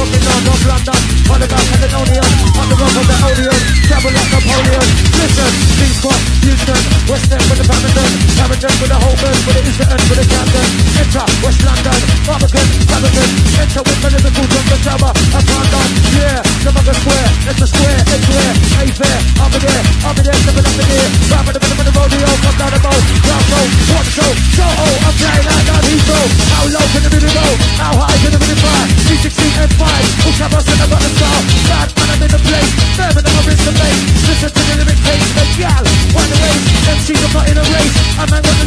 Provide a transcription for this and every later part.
Rocking on North London, Polygon, Caledonian, on the rock of the Odeon, travel like Napoleon, listen, King's Cross, Houston, West End with the Paddington, Paddington with the Holborn, with the Eastern End, with the Camden, enter West London, Barbican, Paddington, enter with the Liverpool from the I can't yeah, the mother square, it's a square, it's square, Mayfair, I'll be there, I'll there, stepping up in here, rapping the rhythm of the rodeo, come down the boat, ground flow, water show, so oh, I'm playing like that Heathrow, how low can the rhythm go, how high can the rhythm fly, 316 and 5, who shall I send about the star, bad man, I'm in the place, race,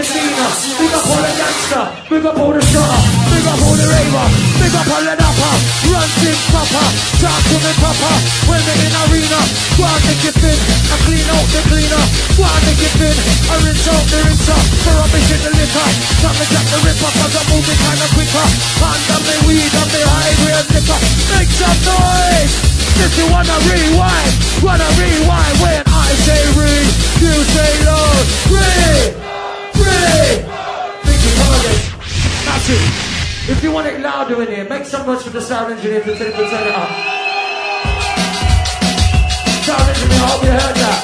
Getting. Big up all the gangster. Big up all the shutter. Big up all the raver. Big up all the napper. Run things proper. Talk to me proper. When they in arena. Go on make it fit. I clean out the cleaner. Go on make it fit. I rinse out the rinser. For rubbish in the liquor. Time to jack the rip up. Cause I'm moving kinda quicker. Hand on me weed on me high grade liquor. Make some noise. If you wanna rewind, wanna rewind when I say read, you say load. Read, If you want it louder in here, make some noise for the sound engineer to turn it up. Sound engineer, I hope you heard that.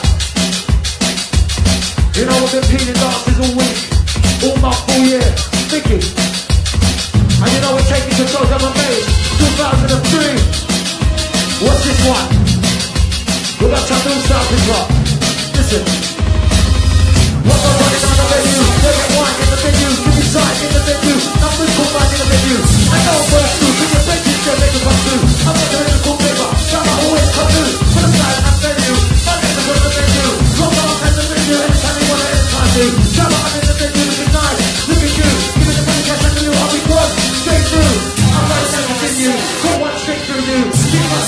You know we've been peeling dances all week, all month, all year. Vicky. And you know we're taking to Goes on May, 2003. What's this one? We got some new stuff to drop. Listen. What the running on the venue? They get wine in the venue. Give me side in the venue. Numbers come back in the venue. I know first through. Bring your benches to make it come through. I'm not the lyrical paper. Shall I always come? Put a side and venue. My name is on the venue. Come on in the venue. Anytime you want to anytime do. Shall I in the venue? Looking nice. Look at you. Give me the money cash and the new hobby club. Straight through. I'm right there within you. Come on straight through you. My.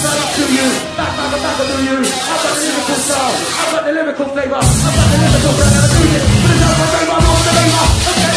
I've got the lyrical style. I've got the lyrical flavor. I've got the lyrical brand and I do it. But it's not for flavor. I'm on the flavor.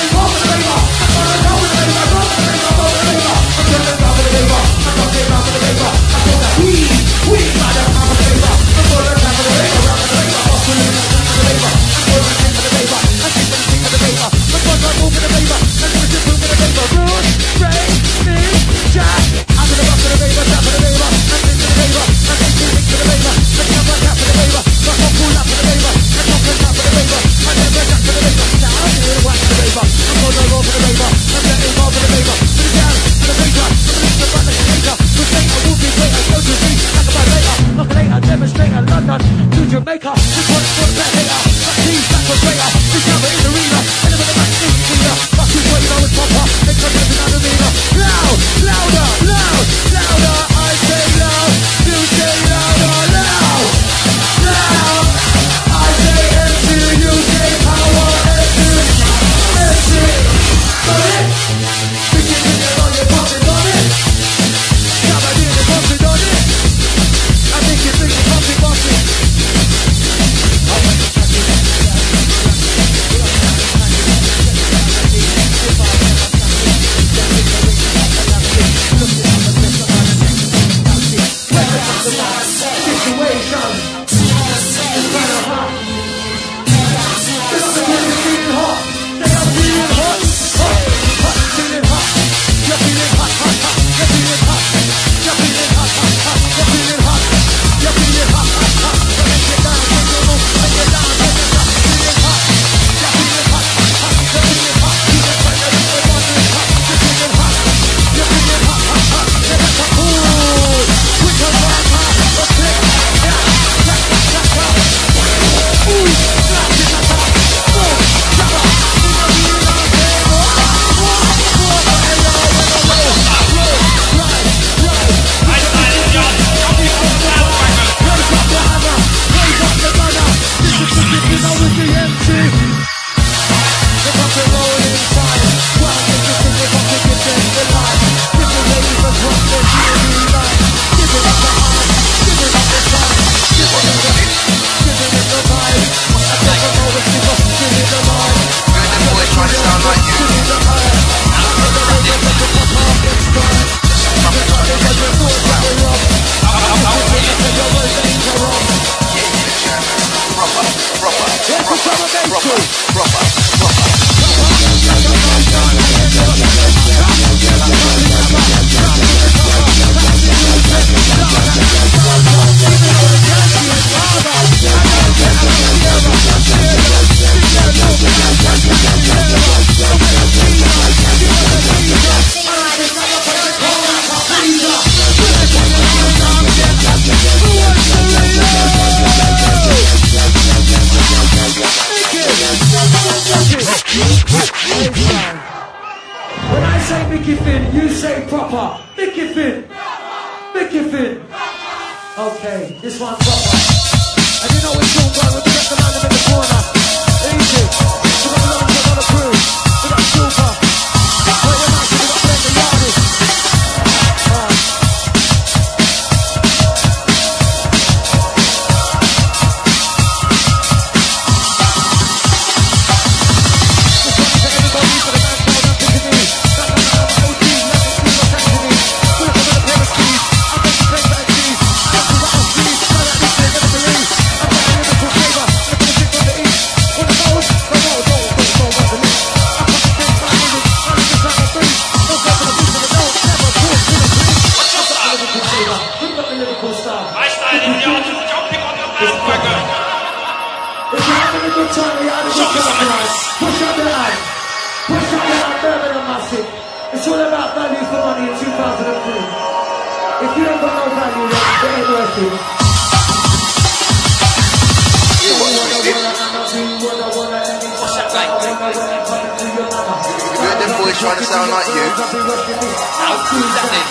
Trying to sound like you. How cool is that then?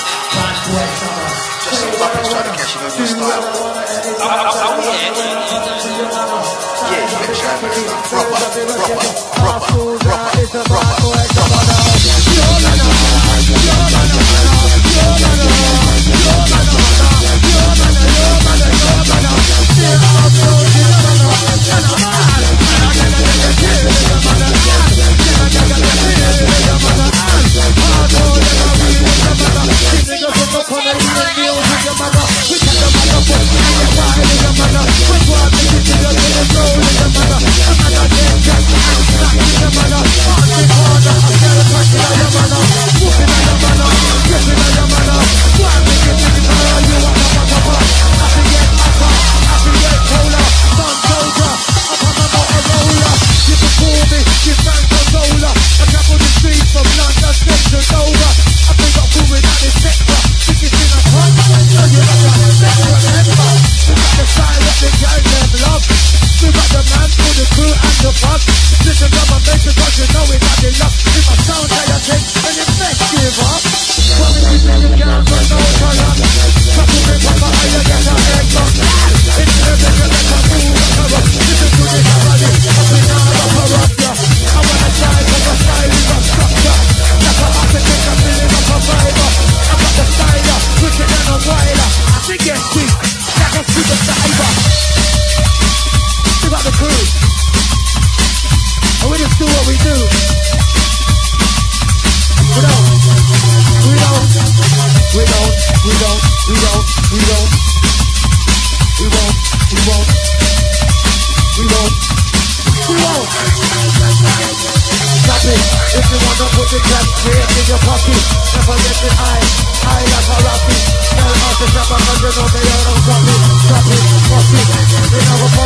Just some puppets trying to catch you on your style. Oh, oh, oh, yeah. Yeah, you get shown that stuff. Proper, proper, proper, proper, proper, If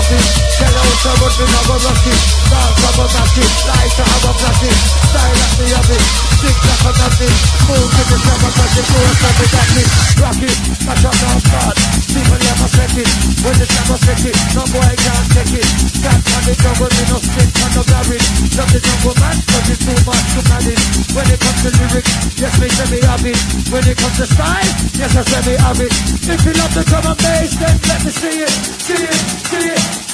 Tell us to but we never. Dance up a it, light to have a flash. Style like the oven, stick like a nothing. Move to the summer, touch it, move to the got it. Rock it, up now start. Never set it, when the summer set it, no boy can't take it. Stand on the jungle, we no stick on the garage. Love the jungle man, cause it's too much to manage. When it comes to lyrics, yes, me say me have it. When it comes to style, yes, I say me have it. If you love the drum and bass, then let me see it, see it, see it.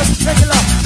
Rooster. Regular,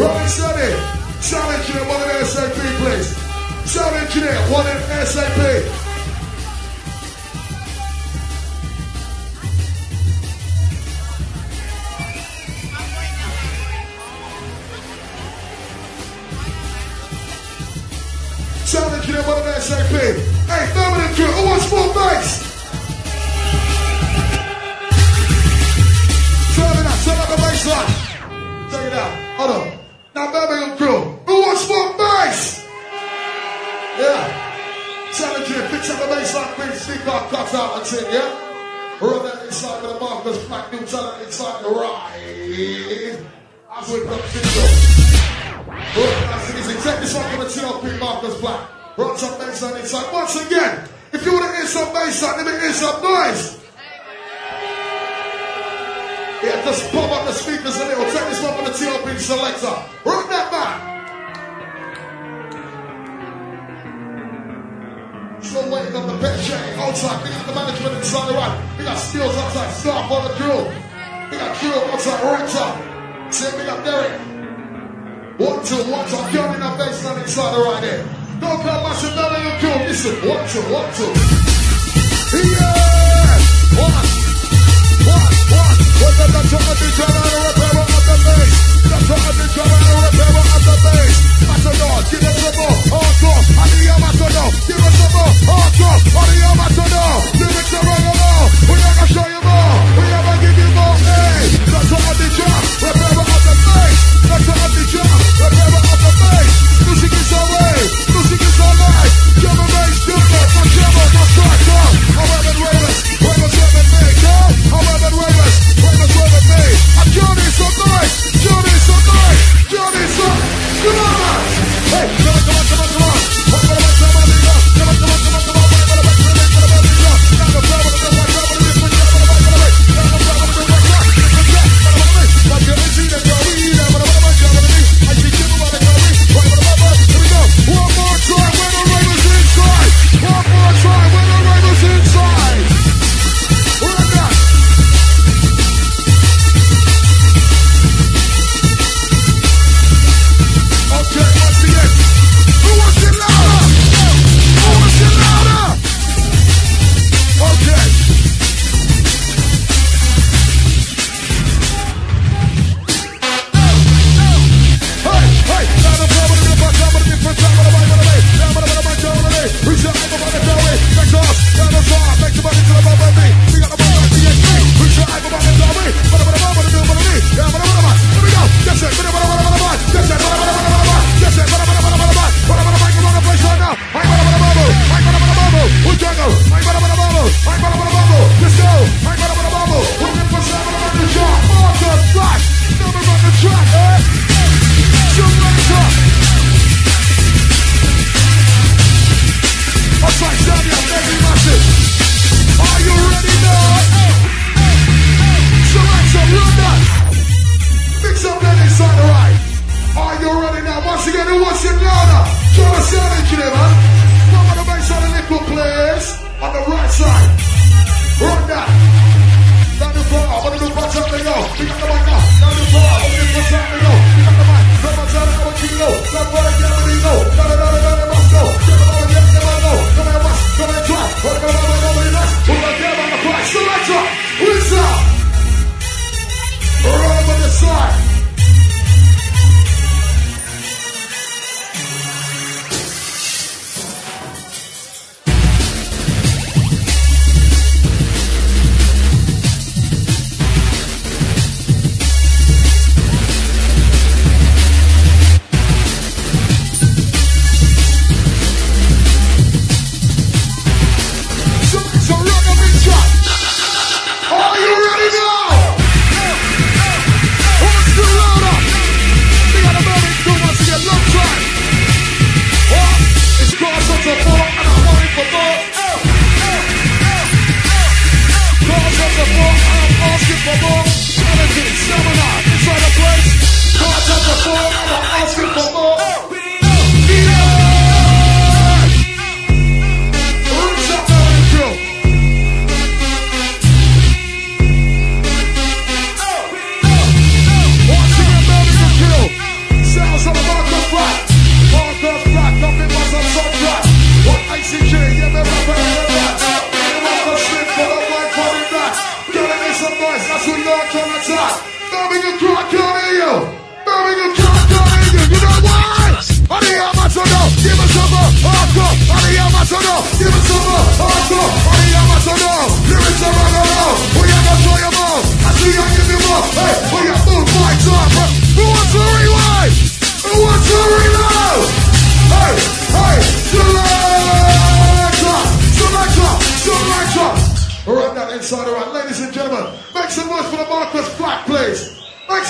Right, Sonny. Shout it to them on an SAP, please. Shout it to them on an SAP. Shout it to them on an SAP. Hey, family crew, who wants more bass? Turn it up, turn up the bass line. Check it out. Hold on. Now, baby, you grow. Who wants more bass? Yeah. Challenge you. Fix up the bass like we stick our cuts out and sing, yeah? Run that inside of the Marcus Black New Talent inside the ride. As we come to the Run Check this one from the TLP Marcus Black. Run some bass on inside. Once again, if you want to hear some bass let me hear some noise. Yeah, just pop up the speakers a little. Take this one for the TLP selector. Run that back. Still waiting on the pet chain. Outside, we got the management inside the right. We got Steels outside, Staff on the drill. We got drill outside, Raptor. Say, we got Derek. One, two, one, two. I'm counting that baseline inside the right there. Don't come massive, none of you cool. Listen, one, two, one, two. Yeah! One, Você tá chorando e chorando, eu é pego a também. Tá chorando e chorando, eu é pego a também. Macedão, tirou tomou, roto. A minha é macedão, tirou tomou, roto. A minha macedão, tirou tomou, roto. O Yaga Shayimó, o Yaga Gimimó, ei. Tá chorando e chorando, eu pego a também. Tá chorando e chorando, eu pego a também. No seguinte away, no seguinte away. Chama o mainstream, não chama, não solta. Não é da doença.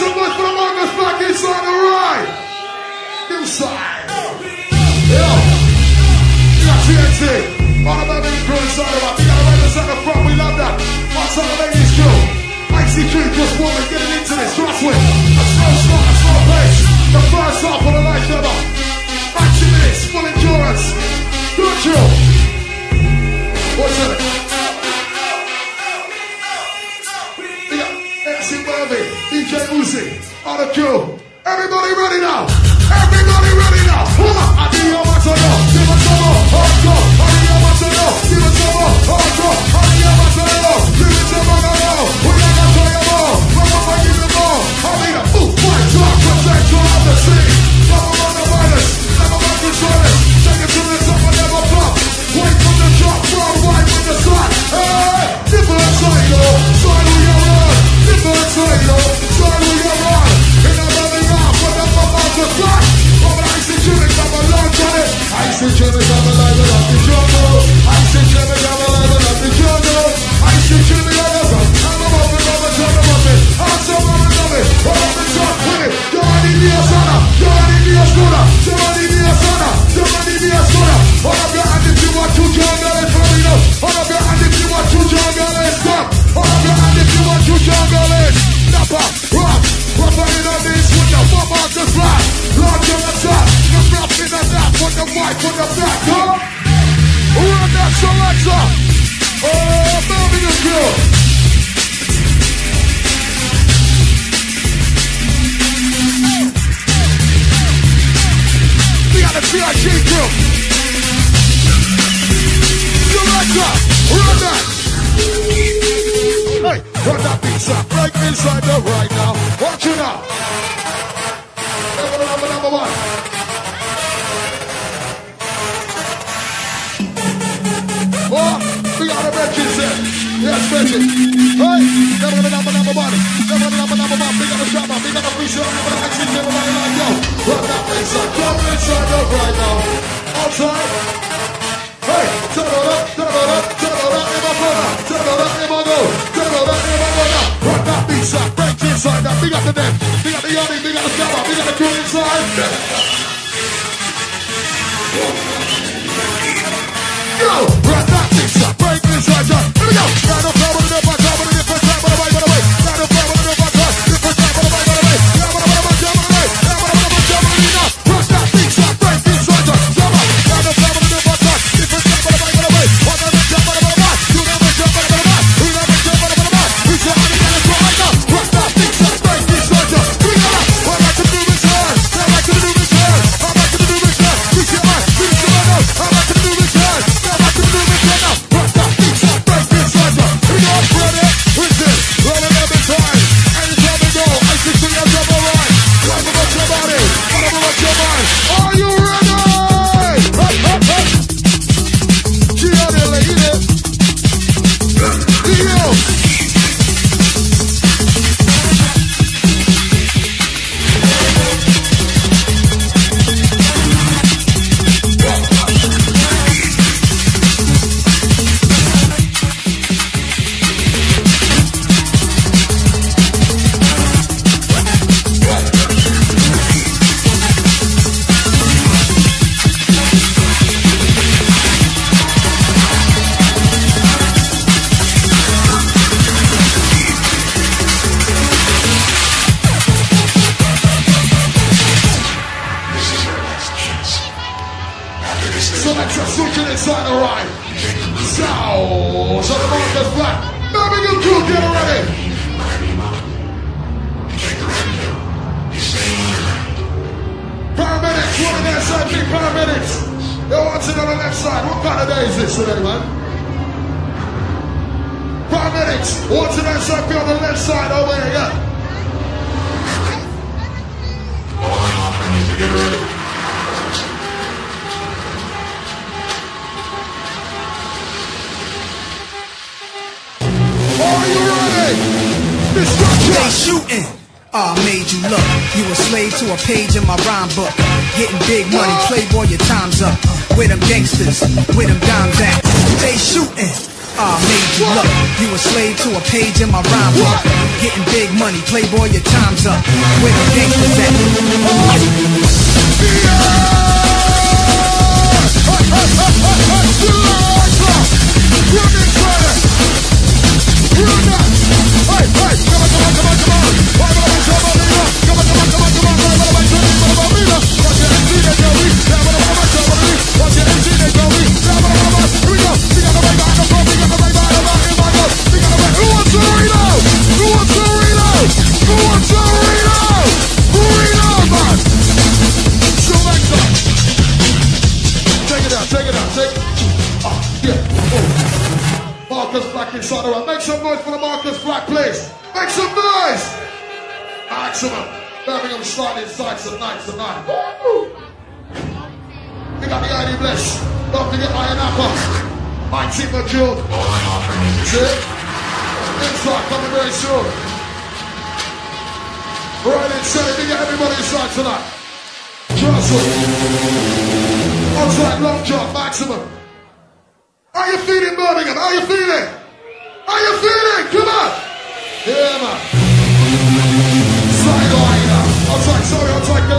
so much for the longest fucking inside the ride. Inside, yo. Yeah. Got TNT. All about the incredible inside of rock. We got a right side of front. We love that. What's up, ladies? Go. Icy Q just woman getting into this. Trust me. A slow start, a slow pace. The first half of the life ever. Action minutes, full endurance. Good drill. What's up? DJ Uzi, out of cue. Everybody ready now? Everybody ready now? Come on! I need your macho, yo. Give us some more, hardcore. I need your macho, yo. Give us some more, hardcore. I need your macho, yo. Give us some more, hardcore. We got macho, yo. Mama, give it more. I need a boot, Cause We got up the summer, big up the inside. Tonight. somebody. You got the ID blessed. Don't forget my anapa. My team of Jill. See? Inside coming very soon. Right inside, we got everybody inside tonight. Russell. Outside long jump, maximum. Are you feeling Birmingham? Are you feeling? Are you feeling? Come on! Yeah, man. Sideline. Outside, sorry, outside.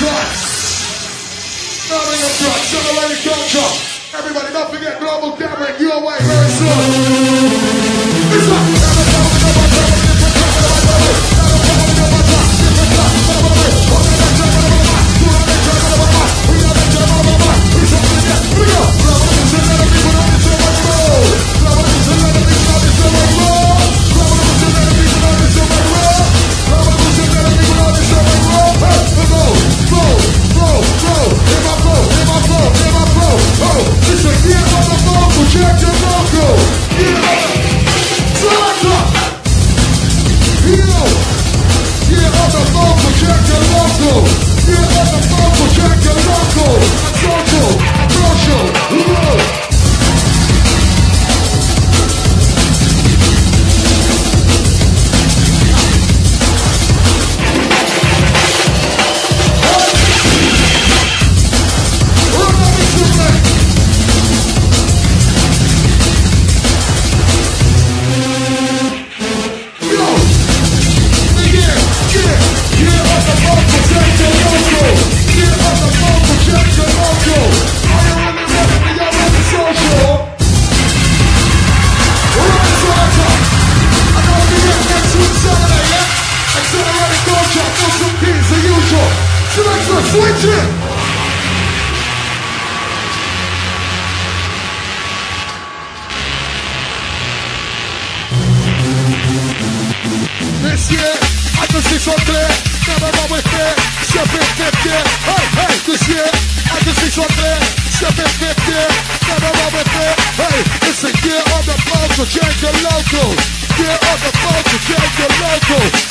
trust. Not in the trust. Show the. Everybody, don't forget Global Gathering your away very soon. Tonight's reflection! This year, I can see something, never know with it, step hey, hey, this year, I can see something, step in 50, never know with hey, it's a year on the phone to change the local, year on the phone to change the local,